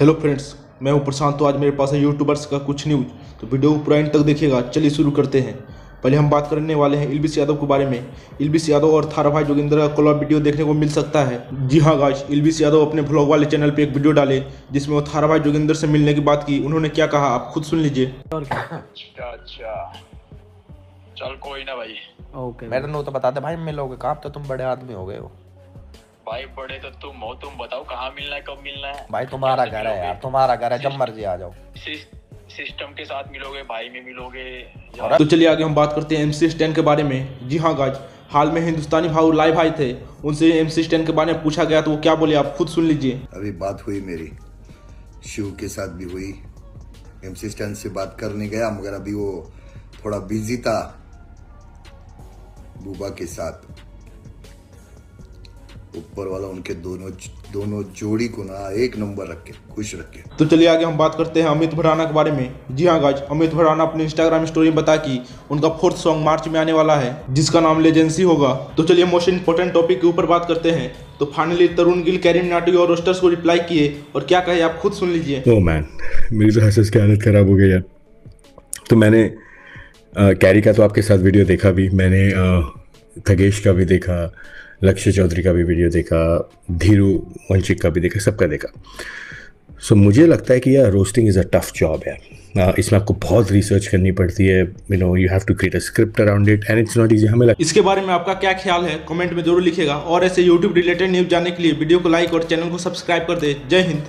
Hello friends मैं हूँ प्रशांत। तो आज मेरे पास है यूट्यूबर्स का कुछ न्यूज़ तो वीडियो पूरा एंड तक देखिएगा। चलिए शुरू करते हैं। पहले हम बात करने वाले हैं इल्बिस यादव के बारे में। इल्बिस यादव और थारा भाई जोगिंदर का कोलॉब वीडियो देखने को मिल सकता है। जी हाँ गाइस इल्बिस यादव अपने ब्लॉग वाले चैनल पे एक वीडियो डाले जिसमें वो थारा भाई जोगिंदर से मिलने की बात की। उन्होंने क्या कहा आप खुद सुन लीजिए। अच्छा अच्छा। चल कोई ना भाई। ओके नु तो बता दे भाई मिलोगे कहाँ तो तुम बड़े आदमी हो गए हो। भाई बड़े तो तुम हो तुम बताओ कहाँ मिलना है कब मिलना है? भाई तुम्हारा घर है यार तुम्हारा घर है जब मर्ज़ी आ जाओ। सिस्टम के साथ मिलोगे भाई में मिलोगे तो चलिए आगे हम बात करते हैं एम सी स्टैन के बारे में। जी हाँ गाज हाल में हिंदुस्तानी भाव लाइव आए थे। उनसे एम सी स्टैन के बारे में पूछा गया तो वो क्या बोले आप खुद सुन लीजिए। अभी बात हुई मेरी। शिव के साथ भी हुई। एमसी स्टैंड से बात करने गया मगर अभी वो थोड़ा बिज़ी था। बुबा के साथ। ऊपर वाला उनके दोनों दोनों जोड़ी को ना एक नंबर रखे खुश रखे तो चलिए आगे हम बात करते हैं अमित भराना के बारे में। जी हाँ गाज अमित भराना अपने इंस्टाग्राम स्टोरी में बता कि उनका फोर्थ सॉन्ग मार्च में आने वाला है जिसका नाम लेजेंसी होगा। तो चलिए मोस्ट इंपॉर्टेंट टॉपिक के ऊपर बात करते हैं। तो फाइनली तरुण गिल कैरिम नाटू और रोस्टर्स को रिप्लाई किए और क्या कहे आप खुद सुन लीजिए। ओ मैन मेरी तो हंस की हालत ख़राब हो गई यार। तो मैंने कैरी का तो आपके साथ वीडियो देखा भी मैंने खगेश का भी देखा लक्ष्य चौधरी का भी वीडियो देखा धीरू वंशिक का भी देखा सबका देखा। सो so, मुझे लगता है कि यार roasting is a tough job है इसमें आपको बहुत रिसर्च करनी पड़ती है you know you have to create a script around it and it's not easy हमें इसके बारे में आपका क्या ख्याल है कमेंट में ज़रूर लिखेगा और ऐसे यूट्यूब रिलेटेड न्यूज़ जानने के लिए वीडियो को लाइक और चैनल को सब्सक्राइब कर दे। जय हिंद।